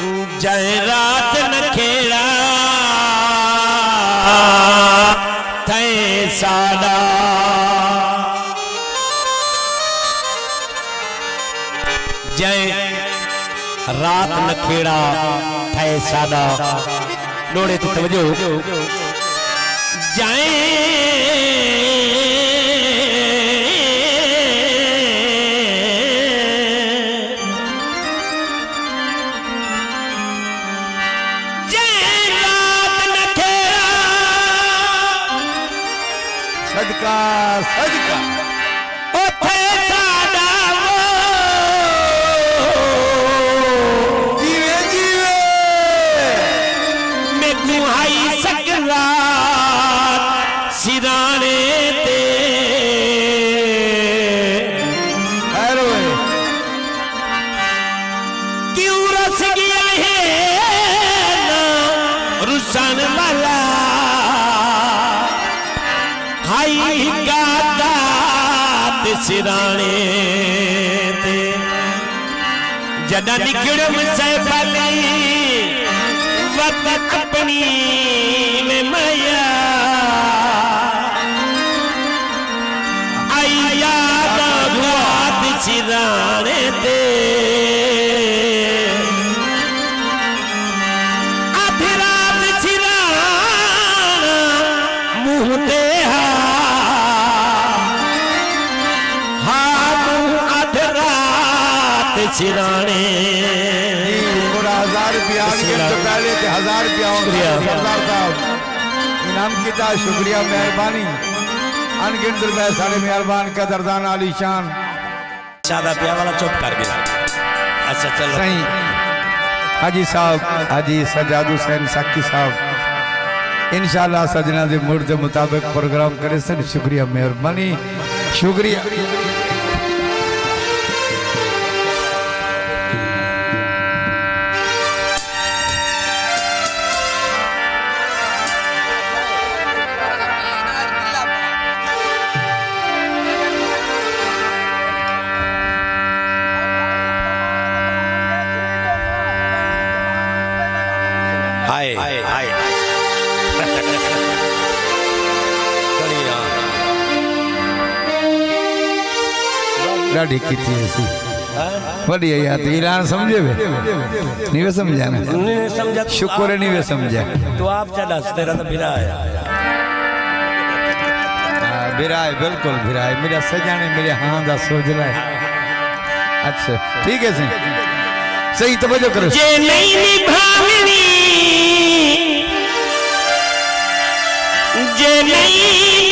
जय रात न खेड़ा। थे साड़ा। जय रात न खेड़ा, थे साड़ा। डोड़े ते तवजो जय क्यों गया है रुसन वाला। हाई गादात सिराने ते। जदा निकड़म से भली वत अपनी सिराने हज़ार रुपया तो पहले थे हज़ार रुपया। सरदार साहब। इनाम किया शुक्रिया मेहरबानी। अनगिनत रुपए साढ़े मेहरबान कदरदान आलीशान शादा पिया वाला चुप कर गया। अच्छा चलो। सही। हाजी साहब हाजी सजाद हुसैन साकी साहब। इंशाल्लाह सजना दे मूड के मुताबिक प्रोग्राम करे सन शुक्रिया मेहरबानी। शुक्रिया। ॾाढी की थी ऐसी। बढ़िया यार तो ईरान समझे वे नहीं वे समझा ना? शुक्र है नहीं वे समझा। तो आप चला तेरा तो बिरा आया हाँ, बिराए बिल्कुल बिराए मेरा सजाने मेरे हाँ दा सोच रहा है। अच्छा ठीक है सही सही तवज्जो करो। जे नहीं निभावनी जे नहीं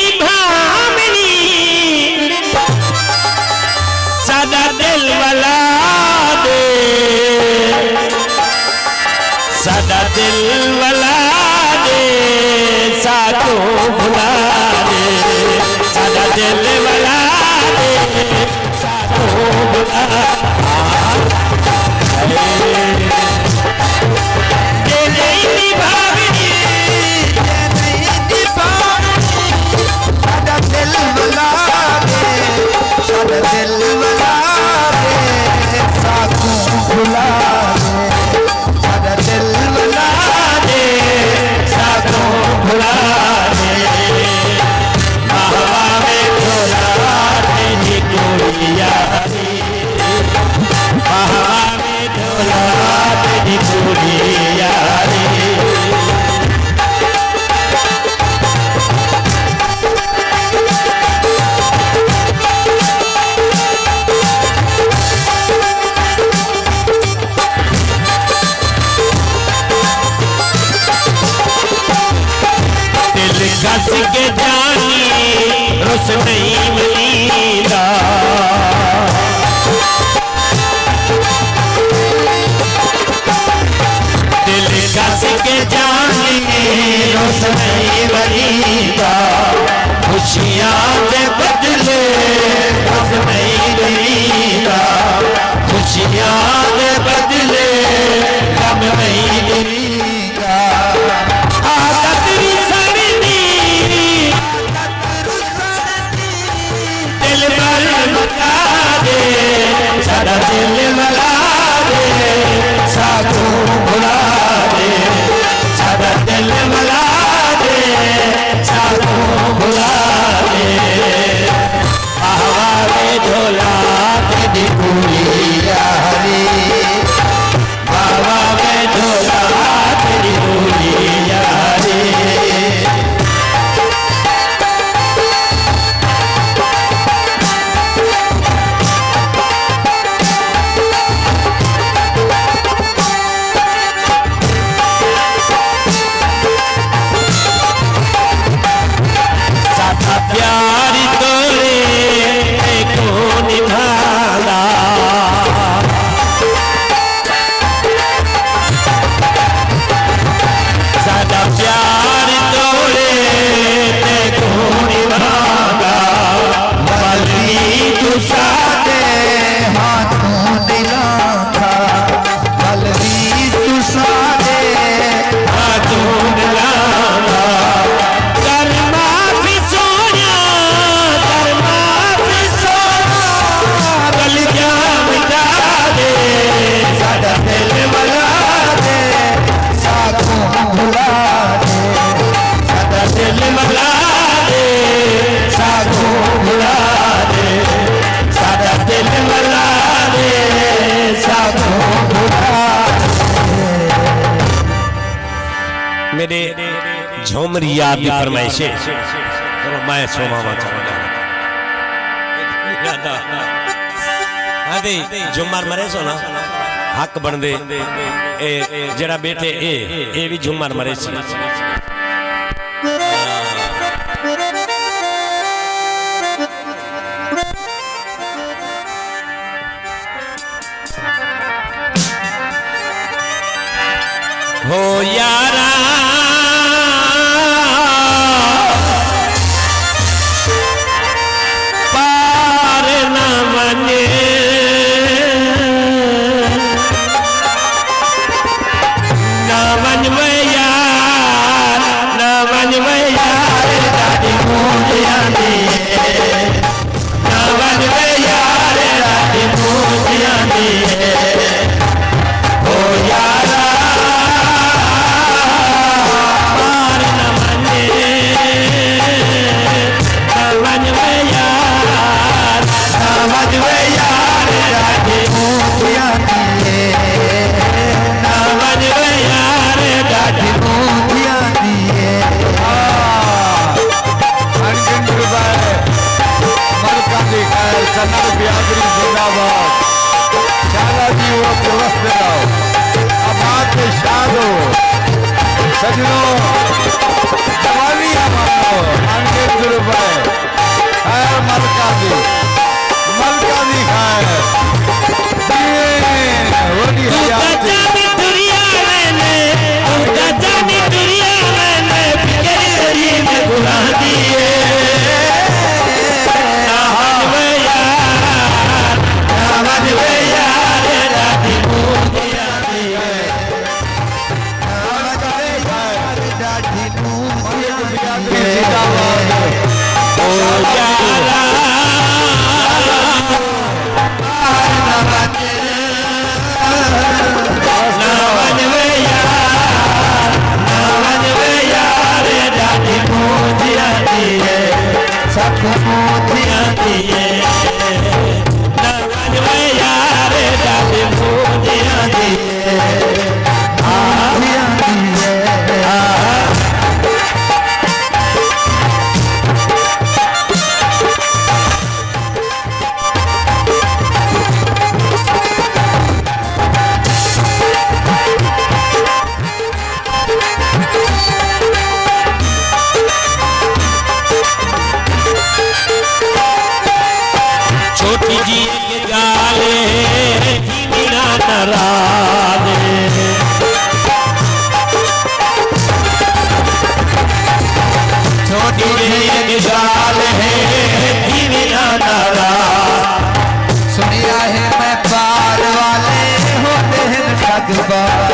सादा कस के जानी, रुस नहीं मिलीदा। दिल कस के जानी, रुस नहीं दे बदले रुस नहीं मिलीदा। खुशियाँ झोमरी आपकी फरमाइश है चलो मैं सोमावा चाहूँगा आदे जुमर मरे सो ना? हक बन दे। ए जेड़ा बैठे ए ए भी जुमर मरे सी। हो यारा।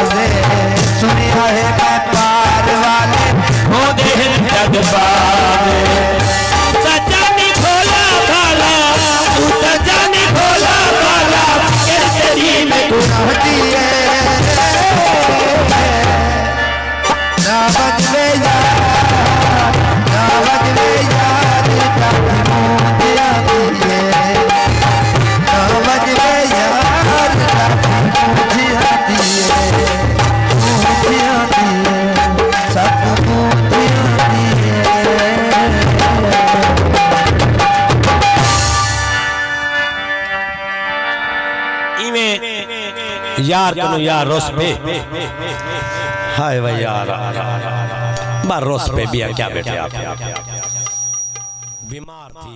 वाले सुनिया है मैं वाले हो देह जग पारे भोला भाला तू सजानी भोला यार तनु यार रोस पे। हाय भाई यार। बार रोस पे बिया क्या बैठे आप बीमार थी